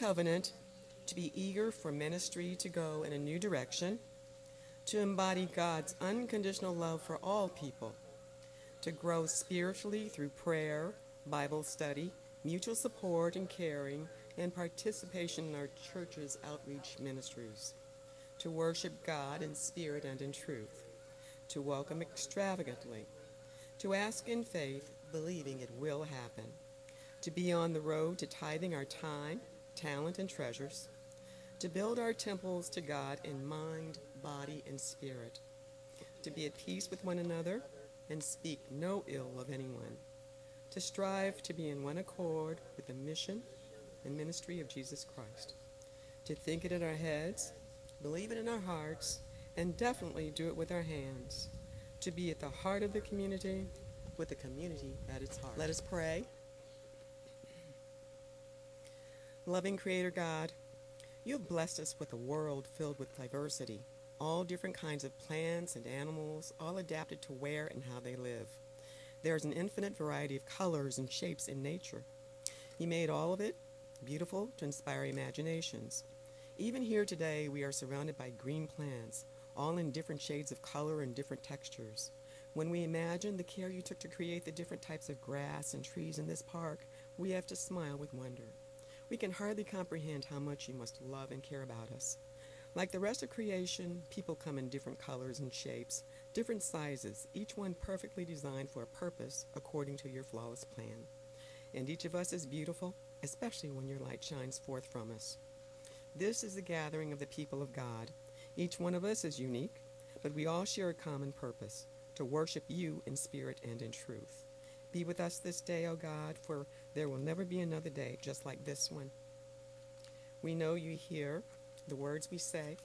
Covenant to be eager for ministry to go in a new direction, to embody God's unconditional love for all people, to grow spiritually through prayer, Bible study, mutual support and caring, and participation in our church's outreach ministries, to worship God in spirit and in truth, to welcome extravagantly, to ask in faith, believing it will happen, to be on the road to tithing our time, talent, and treasures, to build our temples to God in mind, body, and spirit, to be at peace with one another and speak no ill of anyone, to strive to be in one accord with the mission and ministry of Jesus Christ, to think it in our heads, believe it in our hearts, and definitely do it with our hands, to be at the heart of the community with the community at its heart. Let us pray. Loving Creator God, you have blessed us with a world filled with diversity, all different kinds of plants and animals, all adapted to where and how they live. There is an infinite variety of colors and shapes in nature. He made all of it beautiful to inspire imaginations. Even here today, we are surrounded by green plants, all in different shades of color and different textures. When we imagine the care you took to create the different types of grass and trees in this park, we have to smile with wonder. We can hardly comprehend how much you must love and care about us. Like the rest of creation, people come in different colors and shapes, different sizes, each one perfectly designed for a purpose according to your flawless plan. And each of us is beautiful, especially when your light shines forth from us. This is the gathering of the people of God. Each one of us is unique, but we all share a common purpose to worship you in spirit and in truth. Be with us this day, O God, for there will never be another day just like this one. We know you hear the words we say,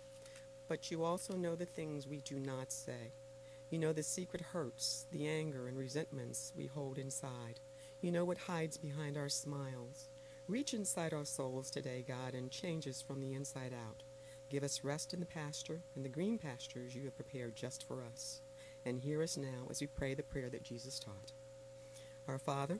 but you also know the things we do not say. You know the secret hurts, the anger and resentments we hold inside. You know what hides behind our smiles. Reach inside our souls today, God, and change us from the inside out. Give us rest in the pasture and the green pastures you have prepared just for us. And hear us now as we pray the prayer that Jesus taught. Our Father,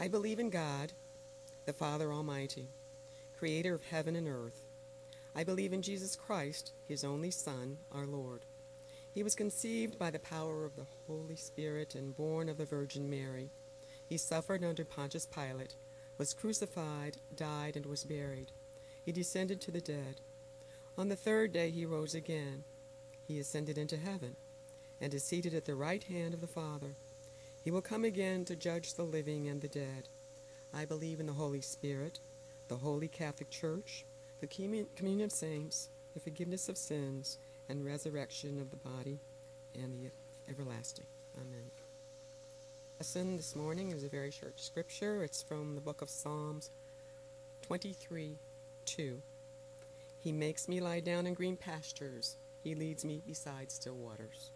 I believe in God, the Father Almighty, creator of heaven and earth. I believe in Jesus Christ, his only Son, our Lord. He was conceived by the power of the Holy Spirit and born of the Virgin Mary. He suffered under Pontius Pilate, was crucified, died, and was buried. He descended to the dead. On the third day he rose again. He ascended into heaven and is seated at the right hand of the Father. He will come again to judge the living and the dead. I believe in the Holy Spirit, the Holy Catholic Church, the communion of saints, the forgiveness of sins, and resurrection of the body, and the everlasting. Amen. Lesson this morning is a very short scripture. It's from the book of Psalms 23 2. He makes me lie down in green pastures, He leads me beside still waters.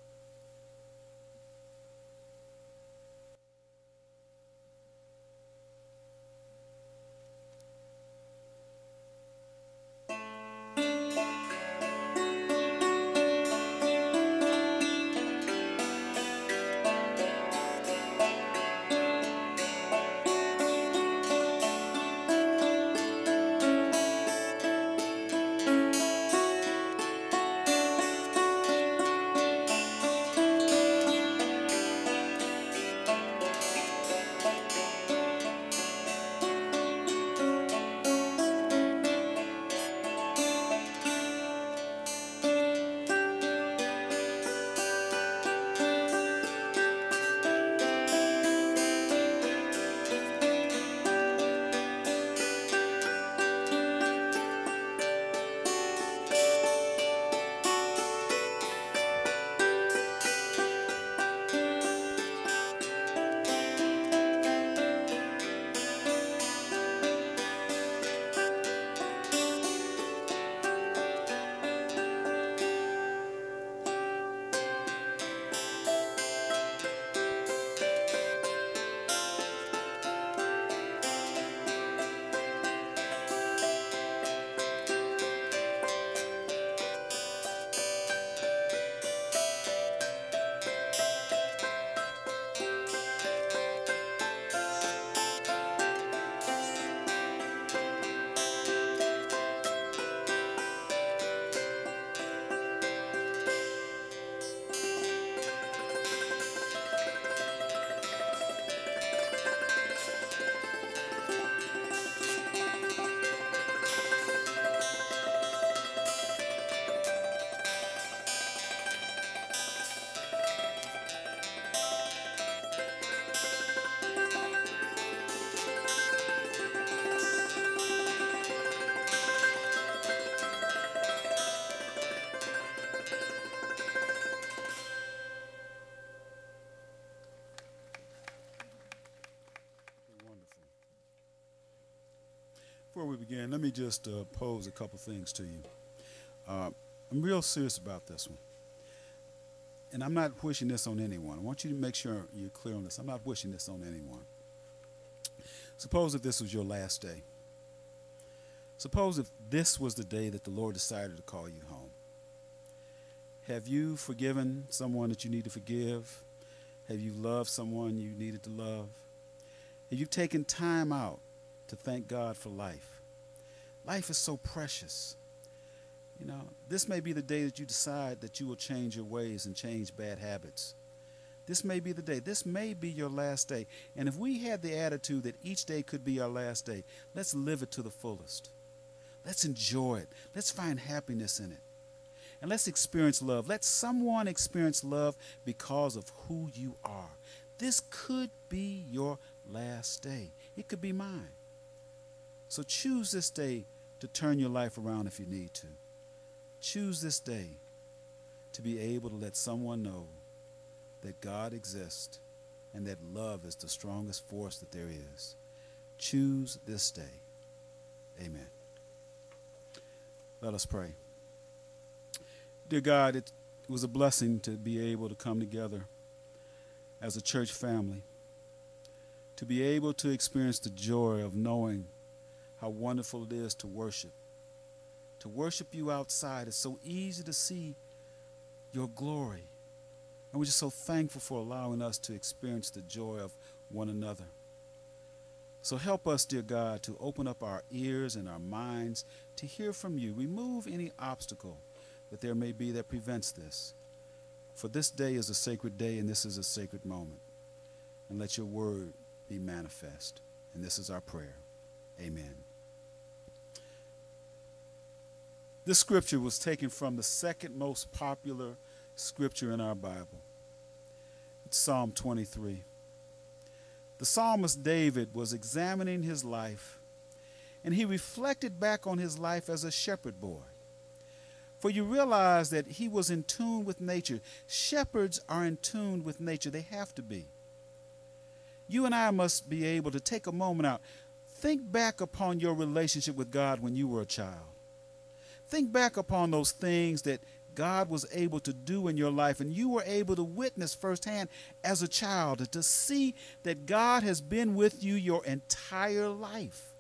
Let me just uh, pose a couple things to you. Uh, I'm real serious about this one. And I'm not wishing this on anyone. I want you to make sure you're clear on this. I'm not wishing this on anyone. Suppose if this was your last day. Suppose if this was the day that the Lord decided to call you home. Have you forgiven someone that you need to forgive? Have you loved someone you needed to love? Have you taken time out to thank God for life. Life is so precious. You know, this may be the day that you decide that you will change your ways and change bad habits. This may be the day. This may be your last day. And if we had the attitude that each day could be our last day, let's live it to the fullest. Let's enjoy it. Let's find happiness in it. And let's experience love. Let someone experience love because of who you are. This could be your last day. It could be mine. So choose this day to turn your life around if you need to. Choose this day to be able to let someone know that God exists and that love is the strongest force that there is. Choose this day. Amen. Let us pray. Dear God, it was a blessing to be able to come together as a church family, to be able to experience the joy of knowing how wonderful it is to worship. To worship you outside is so easy to see your glory. And we're just so thankful for allowing us to experience the joy of one another. So help us, dear God, to open up our ears and our minds to hear from you. Remove any obstacle that there may be that prevents this. For this day is a sacred day and this is a sacred moment. And let your word be manifest. And this is our prayer. Amen. This scripture was taken from the second most popular scripture in our Bible. It's Psalm 23. The psalmist David was examining his life, and he reflected back on his life as a shepherd boy. For you realize that he was in tune with nature. Shepherds are in tune with nature, they have to be. You and I must be able to take a moment out. Think back upon your relationship with God when you were a child. Think back upon those things that God was able to do in your life, and you were able to witness firsthand as a child to see that God has been with you your entire life.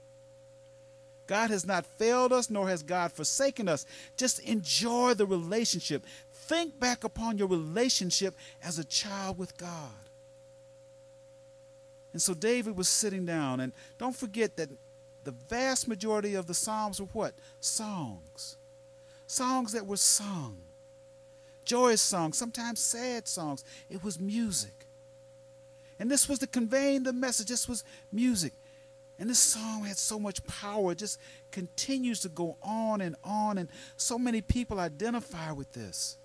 God has not failed us, nor has God forsaken us. Just enjoy the relationship. Think back upon your relationship as a child with God. And so David was sitting down, and don't forget that the vast majority of the Psalms were what? Songs songs that were sung, joyous songs, sometimes sad songs. It was music. And this was the conveying the message. This was music. And this song had so much power. It just continues to go on and on. And so many people identify with this.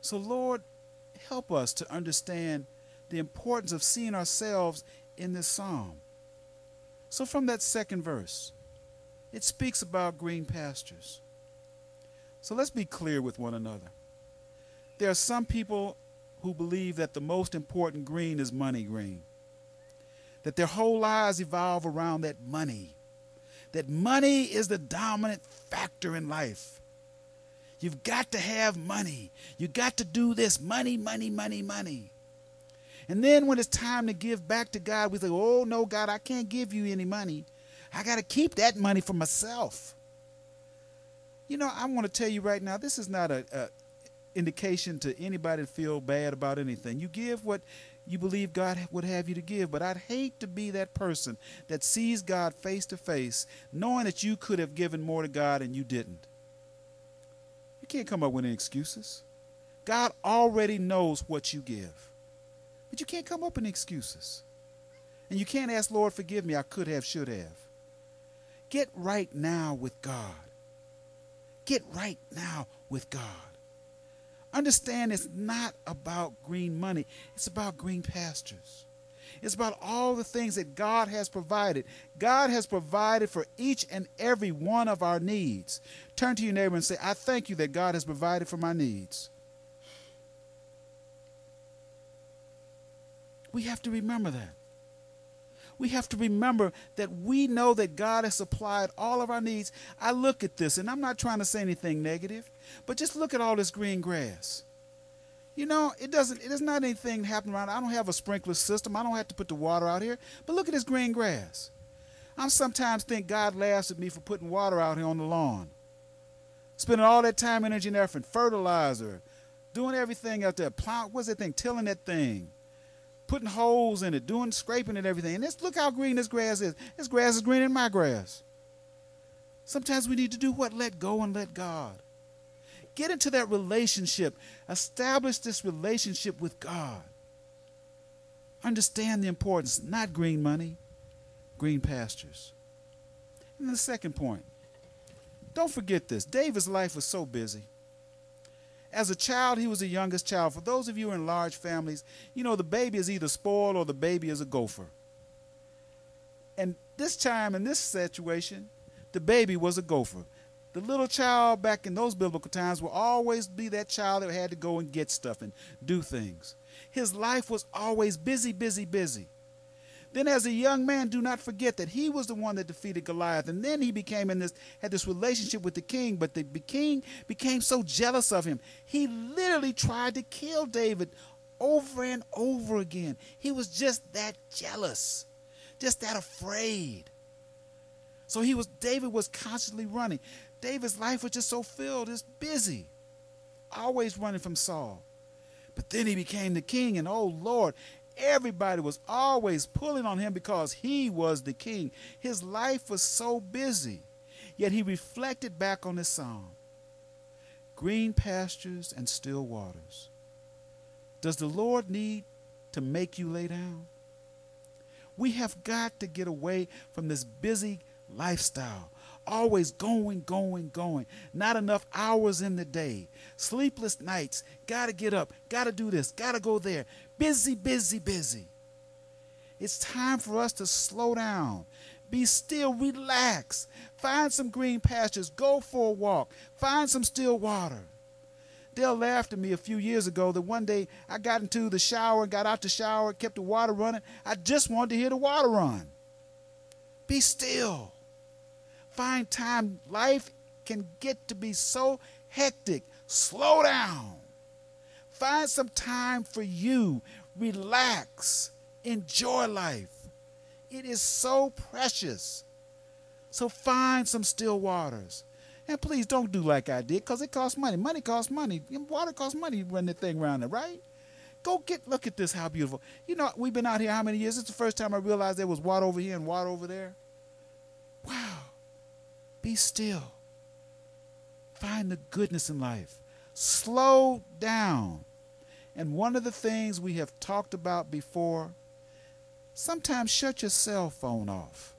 So, Lord, help us to understand the importance of seeing ourselves in this psalm. So, from that second verse, it speaks about green pastures. So let's be clear with one another. There are some people who believe that the most important green is money green, that their whole lives evolve around that money, that money is the dominant factor in life. You've got to have money. You got to do this money, money, money, money. And then when it's time to give back to God, we say, oh, no, God, I can't give you any money. I got to keep that money for myself. You know, I want to tell you right now, this is not a, a indication to anybody to feel bad about anything. You give what you believe God would have you to give, but I'd hate to be that person that sees God face to face, knowing that you could have given more to God and you didn't. You can't come up with any excuses. God already knows what you give. But you can't come up with excuses. And you can't ask, Lord, forgive me, I could have, should have. Get right now with God. Get right now with God. Understand it's not about green money, it's about green pastures. It's about all the things that God has provided. God has provided for each and every one of our needs. Turn to your neighbor and say, I thank you that God has provided for my needs. We have to remember that. We have to remember that we know that God has supplied all of our needs. I look at this, and I'm not trying to say anything negative, but just look at all this green grass. You know, it doesn't, it is not anything happening around. I don't have a sprinkler system. I don't have to put the water out here. But look at this green grass. I sometimes think God laughs at me for putting water out here on the lawn. Spending all that time, energy, and effort, fertilizer, doing everything out there, plow, what's that thing, tilling that thing, putting holes in it, doing scraping and everything. And this, look how green this grass is. This grass is greener than my grass. Sometimes we need to do what? Let go and let God. Get into that relationship. Establish this relationship with God. Understand the importance, not green money, green pastures. And the second point, don't forget this. David's life was so busy. As a child, he was the youngest child. For those of you in large families, you know the baby is either spoiled or the baby is a gopher. And this time, in this situation, the baby was a gopher. The little child back in those biblical times will always be that child that had to go and get stuff and do things. His life was always busy, busy, busy. Then as a young man, do not forget that he was the one that defeated Goliath. And then he became in this, had this relationship with the king, but the king became so jealous of him. He literally tried to kill David over and over again. He was just that jealous, just that afraid. So he was David was constantly running. David's life was just so filled, it's busy, always running from Saul. But then he became the king, and oh Lord, Everybody was always pulling on him because he was the king. His life was so busy. Yet he reflected back on this psalm green pastures and still waters. Does the Lord need to make you lay down? We have got to get away from this busy lifestyle. Always going, going, going. Not enough hours in the day. Sleepless nights. Got to get up. Got to do this. Got to go there. Busy, busy, busy. It's time for us to slow down. Be still, relax. Find some green pastures. Go for a walk. Find some still water. Dale laughed at me a few years ago that one day I got into the shower, got out the shower, kept the water running. I just wanted to hear the water run. Be still. Find time. Life can get to be so hectic. Slow down. Find some time for you. Relax. Enjoy life. It is so precious. So find some still waters. And please don't do like I did because it costs money. Money costs money. Water costs money run the thing around it, right? Go get, look at this, how beautiful. You know, we've been out here how many years? It's the first time I realized there was water over here and water over there. Wow. Be still. Find the goodness in life. Slow down. And one of the things we have talked about before, sometimes shut your cell phone off.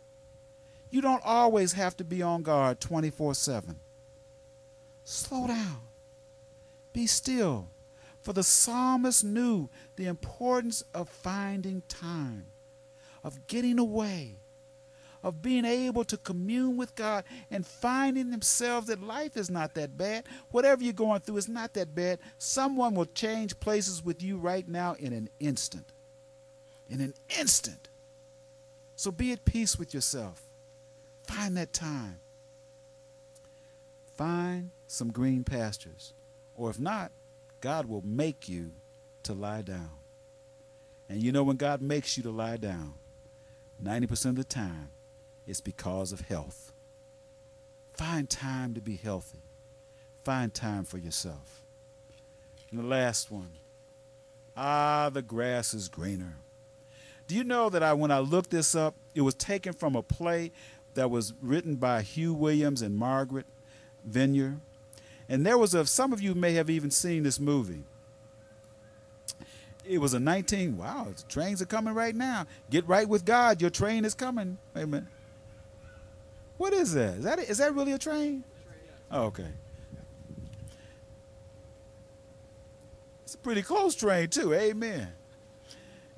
You don't always have to be on guard 24 7. Slow down. Be still. For the psalmist knew the importance of finding time, of getting away, of being able to commune with God and finding themselves that life is not that bad. Whatever you're going through is not that bad. Someone will change places with you right now in an instant. In an instant. So be at peace with yourself. Find that time. Find some green pastures. Or if not, God will make you to lie down. And you know when God makes you to lie down, 90% of the time, it's because of health. Find time to be healthy. Find time for yourself. And the last one. Ah, the grass is greener. Do you know that I, when I looked this up, it was taken from a play that was written by Hugh Williams and Margaret Vineyard. And there was a, some of you may have even seen this movie. It was a 19, wow, the trains are coming right now. Get right with God, your train is coming. Amen. What is that? Is that is that really a train? Oh, okay. It's a pretty close train too. Amen.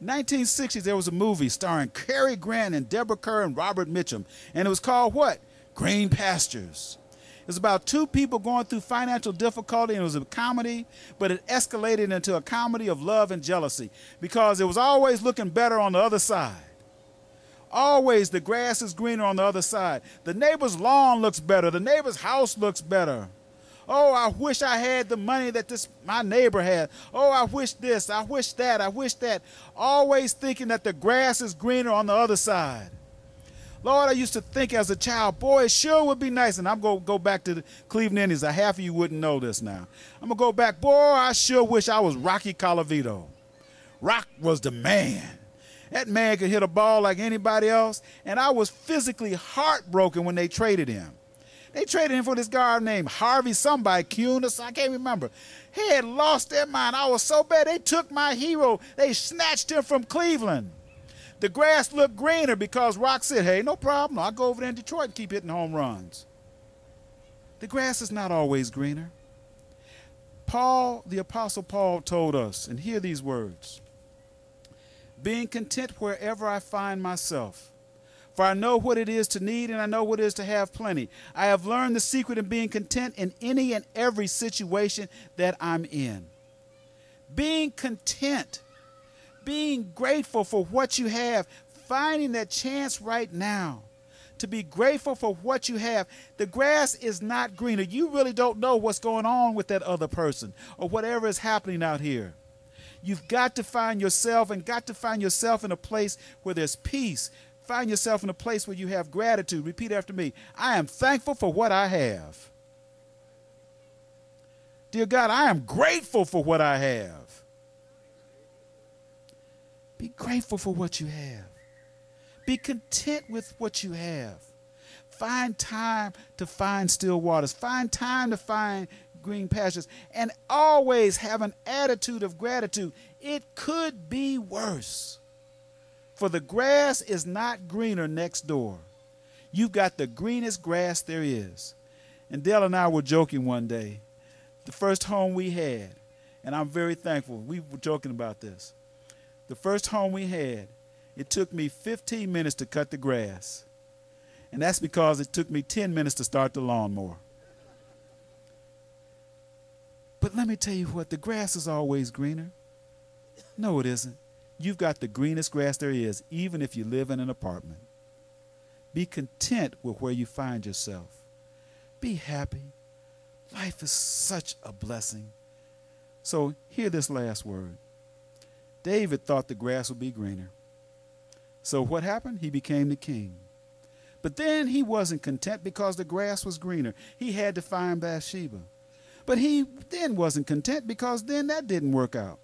1960s, there was a movie starring Cary Grant and Deborah Kerr and Robert Mitchum, and it was called what? Green Pastures. It was about two people going through financial difficulty, and it was a comedy, but it escalated into a comedy of love and jealousy because it was always looking better on the other side Always the grass is greener on the other side. The neighbor's lawn looks better. The neighbor's house looks better. Oh, I wish I had the money that this my neighbor had. Oh, I wish this, I wish that, I wish that. Always thinking that the grass is greener on the other side. Lord, I used to think as a child, boy, it sure would be nice. And I'm going to go back to the Cleveland Indians. A half of you wouldn't know this now. I'm going to go back. Boy, I sure wish I was Rocky Colavito. Rock was the man. That man could hit a ball like anybody else. And I was physically heartbroken when they traded him. They traded him for this guy named Harvey somebody, Kunis, I can't remember. He had lost their mind. I was so bad. They took my hero. They snatched him from Cleveland. The grass looked greener because Rock said, hey, no problem. I'll go over there in Detroit and keep hitting home runs. The grass is not always greener. Paul, the Apostle Paul, told us, and hear these words being content wherever I find myself. For I know what it is to need and I know what it is to have plenty. I have learned the secret of being content in any and every situation that I'm in. Being content, being grateful for what you have, finding that chance right now to be grateful for what you have. The grass is not greener. You really don't know what's going on with that other person or whatever is happening out here. You've got to find yourself and got to find yourself in a place where there's peace. Find yourself in a place where you have gratitude. Repeat after me I am thankful for what I have. Dear God, I am grateful for what I have. Be grateful for what you have. Be content with what you have. Find time to find still waters. Find time to find green pastures, and always have an attitude of gratitude. It could be worse. For the grass is not greener next door. You've got the greenest grass there is. And Dale and I were joking one day. The first home we had, and I'm very thankful, we were joking about this. The first home we had, it took me 15 minutes to cut the grass. And that's because it took me 10 minutes to start the lawnmower. But let me tell you what, the grass is always greener. No, it isn't. You've got the greenest grass there is, even if you live in an apartment. Be content with where you find yourself. Be happy. Life is such a blessing. So, hear this last word. David thought the grass would be greener. So, what happened? He became the king. But then he wasn't content because the grass was greener. He had to find Bathsheba. But he then wasn't content because then that didn't work out.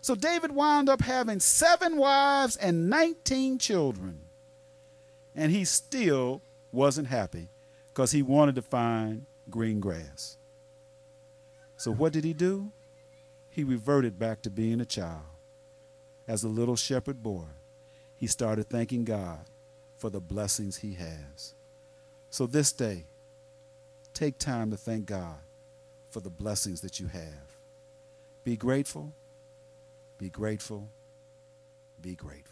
So David wound up having seven wives and 19 children. And he still wasn't happy because he wanted to find green grass. So what did he do? He reverted back to being a child. As a little shepherd boy, he started thanking God for the blessings he has. So this day, take time to thank God for the blessings that you have. Be grateful, be grateful, be grateful.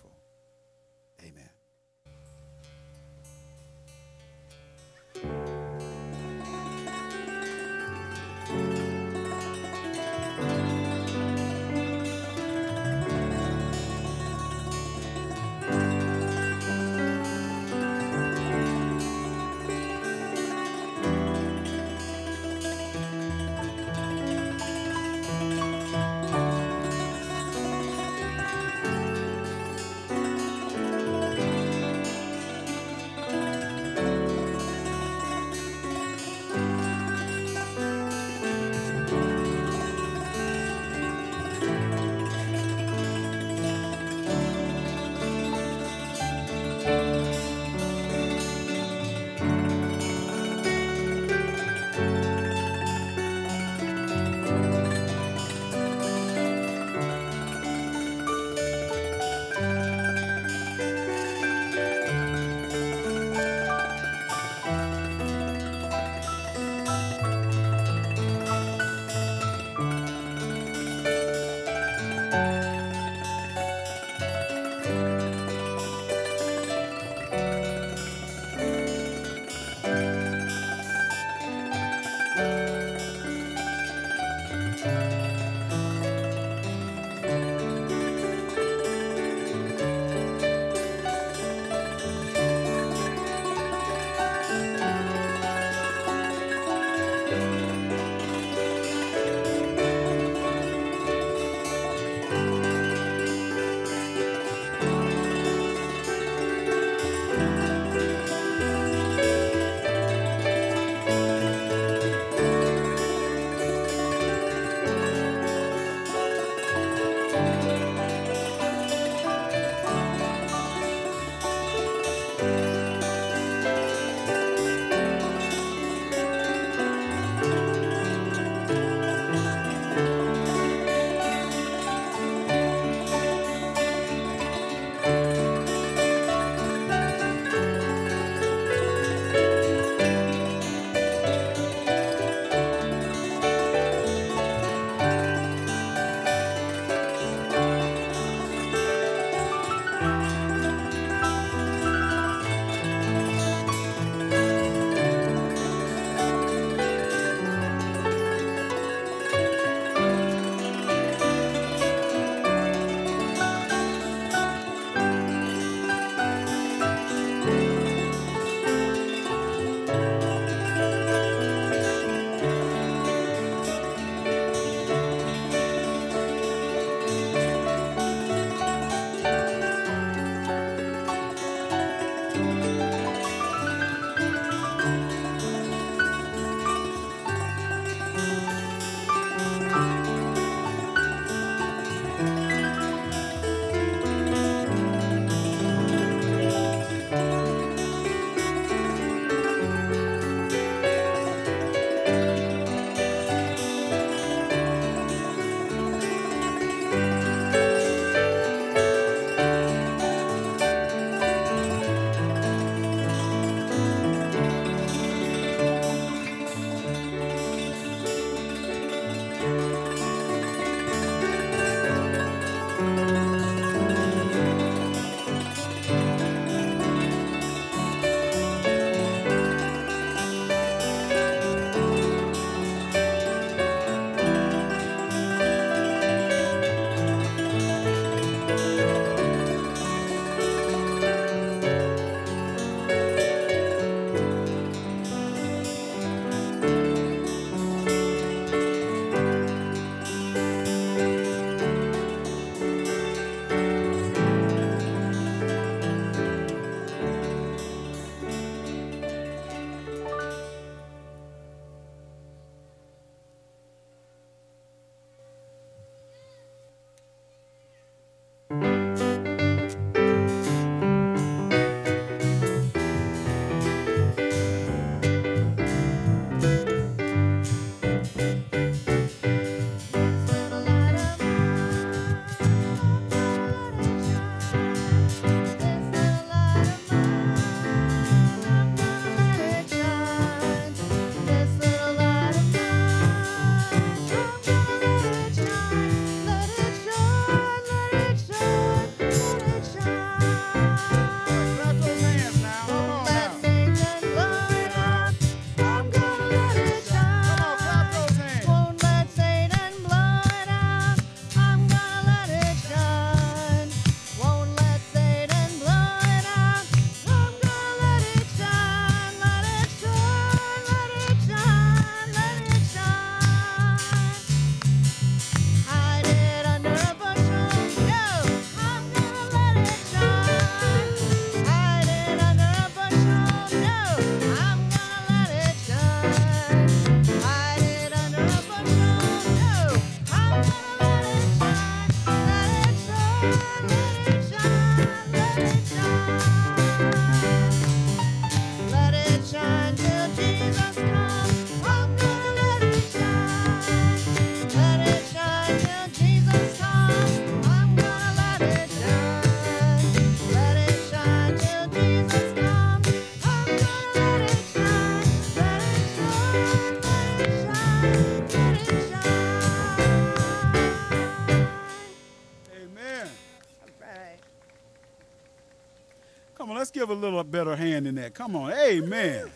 Give a little better hand in that. Come on. Amen.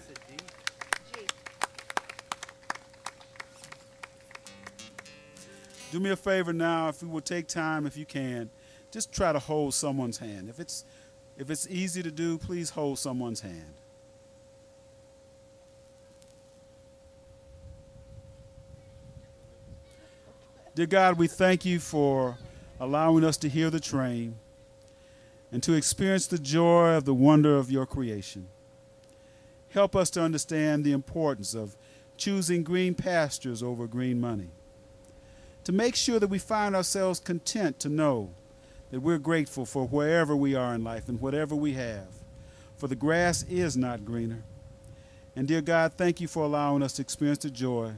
Do me a favor now, if you will take time, if you can, just try to hold someone's hand. If it's if it's easy to do, please hold someone's hand. Dear God, we thank you for allowing us to hear the train and to experience the joy of the wonder of your creation. Help us to understand the importance of choosing green pastures over green money. To make sure that we find ourselves content to know that we're grateful for wherever we are in life and whatever we have. For the grass is not greener. And dear God, thank you for allowing us to experience the joy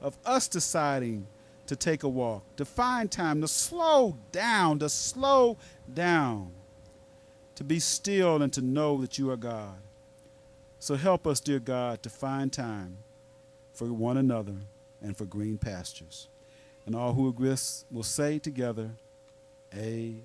of us deciding to take a walk, to find time, to slow down, to slow down to be still and to know that you are God. So help us, dear God, to find time for one another and for green pastures. And all who agree will say together, Amen.